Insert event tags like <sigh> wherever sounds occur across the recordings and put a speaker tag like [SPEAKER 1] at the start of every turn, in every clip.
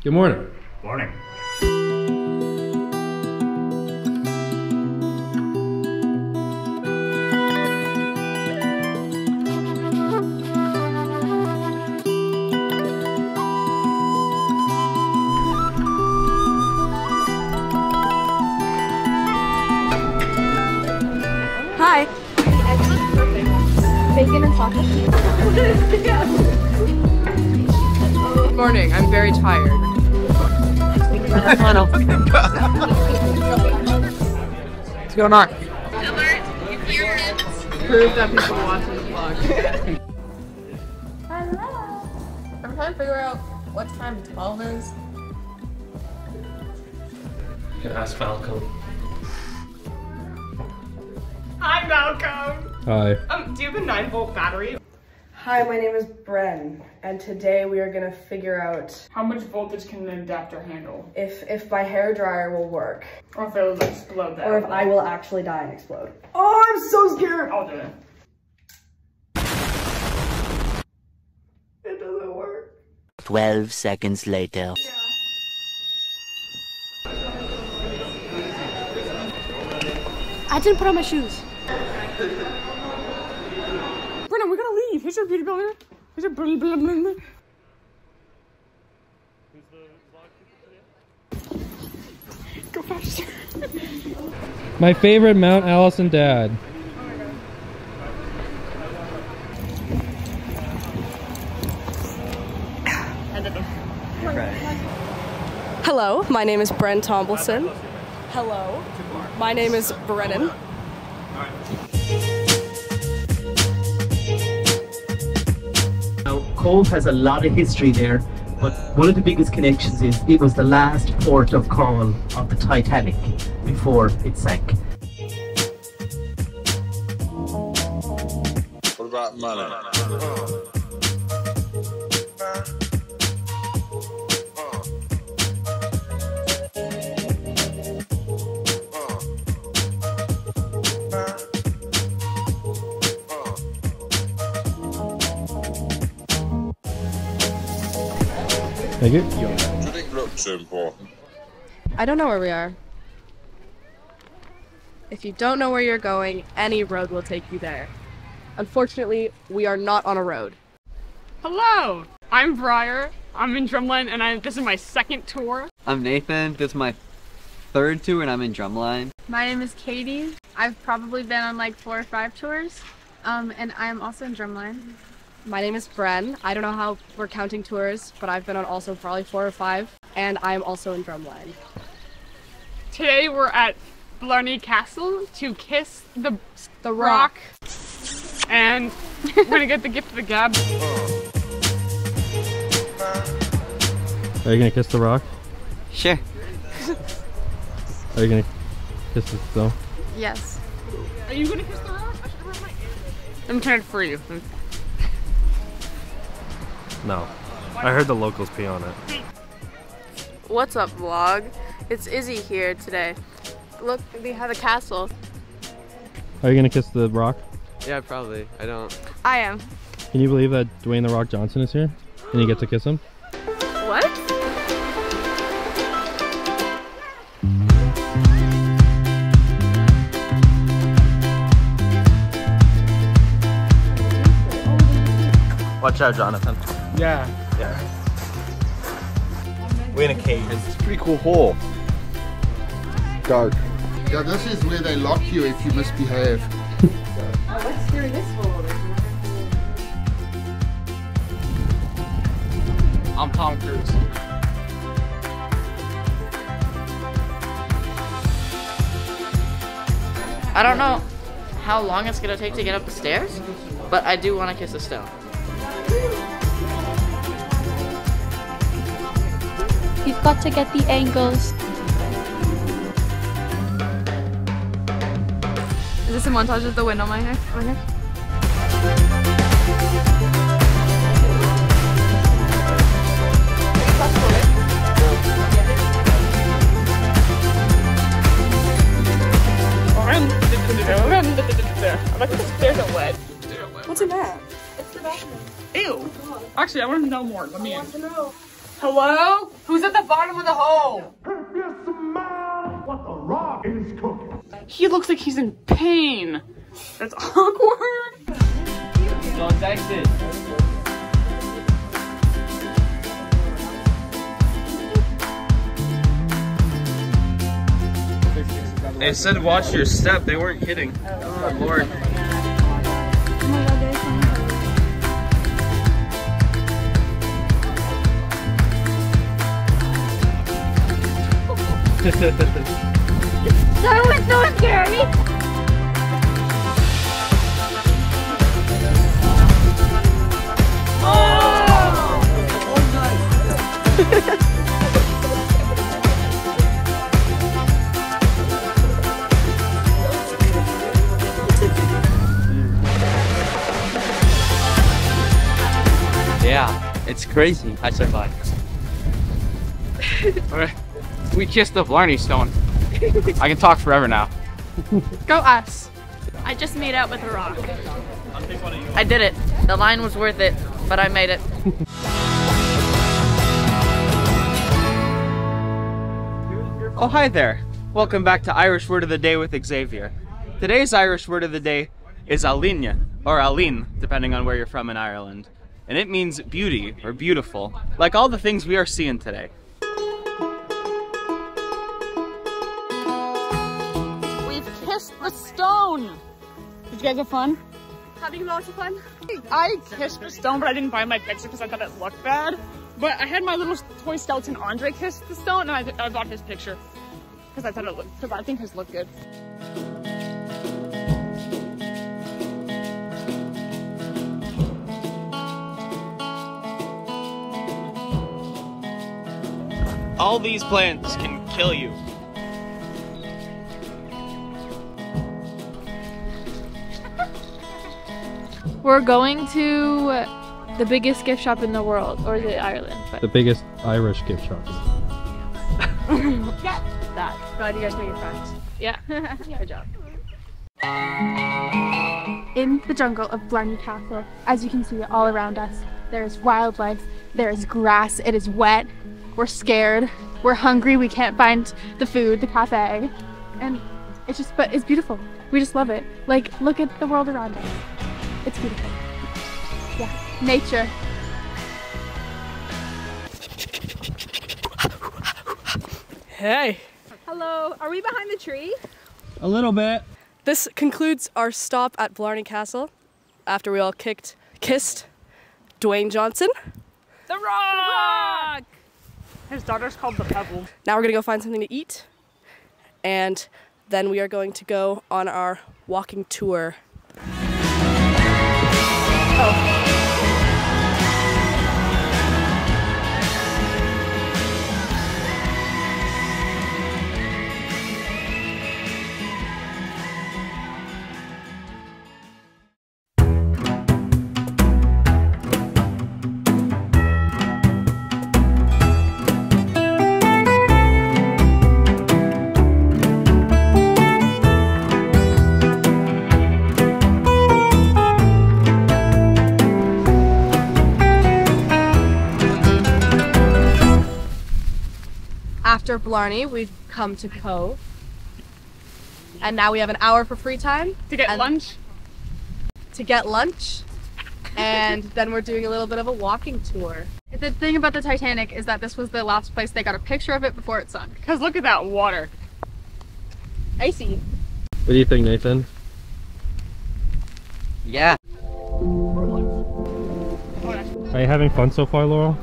[SPEAKER 1] Good morning.
[SPEAKER 2] Morning.
[SPEAKER 3] Hi.
[SPEAKER 4] Bacon and sausage. <laughs>
[SPEAKER 3] Good morning. I'm very tired. What's going on? Prove that people watching the vlog.
[SPEAKER 4] Hello.
[SPEAKER 3] I'm trying to figure out what time 12 is.
[SPEAKER 2] You can ask Malcolm.
[SPEAKER 5] Hi, Malcolm.
[SPEAKER 1] Hi.
[SPEAKER 5] Um, do you have a 9 volt battery?
[SPEAKER 3] Hi, my name is Bren, and today we are gonna figure out
[SPEAKER 5] How much voltage can an adapter handle?
[SPEAKER 3] if if my hair dryer will work,
[SPEAKER 5] Or if it will explode that.
[SPEAKER 3] or if I will actually die and explode. Oh, I'm so scared.
[SPEAKER 5] I'll do it.
[SPEAKER 3] It doesn't work.
[SPEAKER 6] 12 seconds later.
[SPEAKER 4] I didn't put on my shoes.
[SPEAKER 5] Brennan, we gotta leave. Here's your beauty builder. Here's your blah, blah, blah, blah. Go faster.
[SPEAKER 1] My favorite Mount Allison dad.
[SPEAKER 3] Hello, my name is Bren Tomlinson. Hello, my name is Brennan.
[SPEAKER 7] Cobh has a lot of history there, but one of the biggest connections is it was the last port of call of the Titanic before it sank.
[SPEAKER 8] What about money?
[SPEAKER 1] Thank you.
[SPEAKER 8] Do you think looks important?
[SPEAKER 9] I don't know where we are. If you don't know where you're going, any road will take you there. Unfortunately, we are not on a road.
[SPEAKER 5] Hello. I'm Briar. I'm in Drumline, and I, this is my second tour.
[SPEAKER 10] I'm Nathan. This is my third tour, and I'm in Drumline.
[SPEAKER 4] My name is Caitie. I've probably been on like four or five tours. Um, and I am also in Drumline.
[SPEAKER 9] My name is Bren. I don't know how we're counting tours, but I've been on also probably four or five, and I'm also in Drumline.
[SPEAKER 5] Today we're at Blarney Castle to kiss the
[SPEAKER 9] The
[SPEAKER 5] rock, and we're gonna get the gift of the gab.
[SPEAKER 1] Are you gonna kiss the rock?
[SPEAKER 10] Sure.
[SPEAKER 1] Are you gonna kiss the stone?
[SPEAKER 4] Yes.
[SPEAKER 5] Are you gonna kiss the rock? I should wear my. I'm trying for you.
[SPEAKER 2] No. I heard the locals pee on it.
[SPEAKER 9] What's up, vlog? It's Izzy here today. Look, we have a castle.
[SPEAKER 1] Are you gonna kiss the rock?
[SPEAKER 10] Yeah, probably. I don't.
[SPEAKER 9] I am.
[SPEAKER 1] Can you believe that Dwayne the Rock Johnson is here? And you get to kiss him?
[SPEAKER 9] What?
[SPEAKER 2] Watch out, Jonathan.
[SPEAKER 5] Yeah.
[SPEAKER 2] We're in a cave.
[SPEAKER 8] It's a pretty cool hole. Dark.
[SPEAKER 11] Yeah, this is where they lock you if you misbehave. <laughs> Oh, what's through this hole?
[SPEAKER 5] I'm Tom Cruise.
[SPEAKER 9] I don't know how long it's gonna take to get up the stairs, but I do want to kiss a stone.
[SPEAKER 4] You've got to get the angles.
[SPEAKER 9] Is this a montage of the wind on my hair? My hair?
[SPEAKER 5] I like the stairs are wet.
[SPEAKER 3] What's in that?
[SPEAKER 5] Ew. Actually, I want to know more. Let me in. Hello? Who's at the bottom of the hole?
[SPEAKER 12] What the rock is cooking?
[SPEAKER 5] He looks like he's in pain. That's <laughs> awkward.
[SPEAKER 10] Don't text it.
[SPEAKER 2] They said watch your step. They weren't kidding. Oh, Lord.
[SPEAKER 13] That was so scary!
[SPEAKER 10] Yeah, it's crazy. I survived. <laughs>
[SPEAKER 5] Okay. We kissed the Blarney Stone. I can talk forever now.
[SPEAKER 4] Go us.
[SPEAKER 14] I just made out with a rock. I did it. The line was worth it, but I made it. <laughs>
[SPEAKER 15] Oh, hi there. Welcome back to Irish Word of the Day with Xavier. Today's Irish word of the day is Alinea, or Aline, depending on where you're from in Ireland. And it means beauty or beautiful, like all the things we are seeing today.
[SPEAKER 5] Stone. Did you guys have fun?
[SPEAKER 3] Having lots of fun.
[SPEAKER 5] I kissed the stone, but I didn't buy my picture because I thought it looked bad. But I had my little toy skeleton Andre kiss the stone, and I, I bought his picture because I thought it looked. Because I think his looked good.
[SPEAKER 15] All these plants can kill you.
[SPEAKER 4] We're going to the biggest gift shop in the world, or is it Ireland? But
[SPEAKER 1] The biggest Irish gift shop.
[SPEAKER 4] yeah, that.
[SPEAKER 3] Glad you guys made your friends. <laughs>
[SPEAKER 4] Yeah.
[SPEAKER 3] Good job.
[SPEAKER 16] In the jungle of Blarney Castle, as you can see all around us, there is wildlife, there is grass, it is wet, we're scared, we're hungry, we can't find the food, the cafe, and it's just, but it's beautiful. We just love it. Like, look at the world around us. It's beautiful. Yeah, nature.
[SPEAKER 3] Hey.
[SPEAKER 9] Hello, are we behind the tree?
[SPEAKER 15] A little bit.
[SPEAKER 3] This concludes our stop at Blarney Castle after we all kicked, kissed Dwayne Johnson.
[SPEAKER 5] The Rock! His daughter's called the Pebble.
[SPEAKER 3] Now we're gonna go find something to eat, and then we are going to go on our walking tour.
[SPEAKER 9] After Blarney, we've come to Cobh. And now we have an hour for free time.
[SPEAKER 5] To get lunch?
[SPEAKER 9] To get lunch. And <laughs> then we're doing a little bit of a walking tour.
[SPEAKER 4] The thing about the Titanic is that this was the last place they got a picture of it before it sunk.
[SPEAKER 5] Because look at that water.
[SPEAKER 9] Icy.
[SPEAKER 1] What do you think, Nathan?
[SPEAKER 10] Yeah.
[SPEAKER 1] Are you having fun so far, Laurel?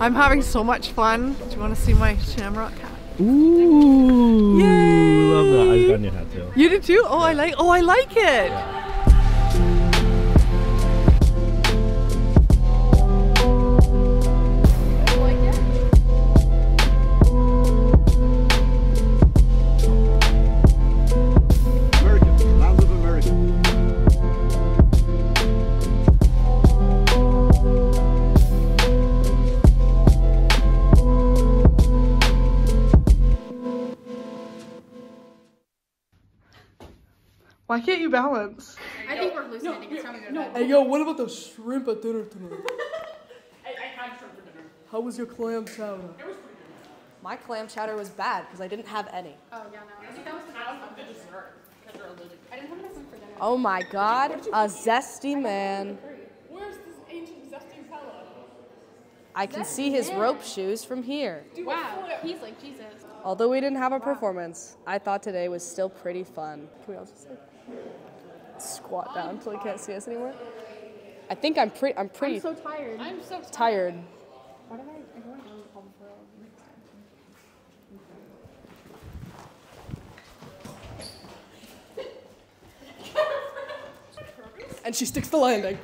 [SPEAKER 17] I'm having so much fun. Do you want to see my shamrock hat?
[SPEAKER 1] Ooh,
[SPEAKER 17] Yay!
[SPEAKER 1] love that. I've gotten your hat too.
[SPEAKER 17] You did too? Oh, I like. Oh, I like it.
[SPEAKER 12] American,
[SPEAKER 17] Why can't you balance?
[SPEAKER 4] I think we're hallucinating. it's time to go to.
[SPEAKER 17] Hey, yo, what about the shrimp at dinner tonight? <laughs>
[SPEAKER 5] I, I had shrimp for dinner.
[SPEAKER 3] How was your clam chowder? My clam chowder was bad because I didn't have any.
[SPEAKER 16] Oh yeah, no. I think that was the
[SPEAKER 5] the dessert. Because you're allergic.
[SPEAKER 16] I didn't have enough for dinner.
[SPEAKER 3] Oh my god, a zesty man.
[SPEAKER 5] Where's this ancient zesty fellow?
[SPEAKER 3] I can see his rope shoes from here.
[SPEAKER 16] Wow, he's like Jesus.
[SPEAKER 3] Although we didn't have a performance, I thought today was still pretty fun. Can we all just like squat down until he can't see us anymore? I think I'm pretty. I'm pretty
[SPEAKER 16] I'm so tired. I'm so
[SPEAKER 3] tired.
[SPEAKER 16] Why did I? I don't know home for next time. <laughs>
[SPEAKER 3] And she sticks the landing.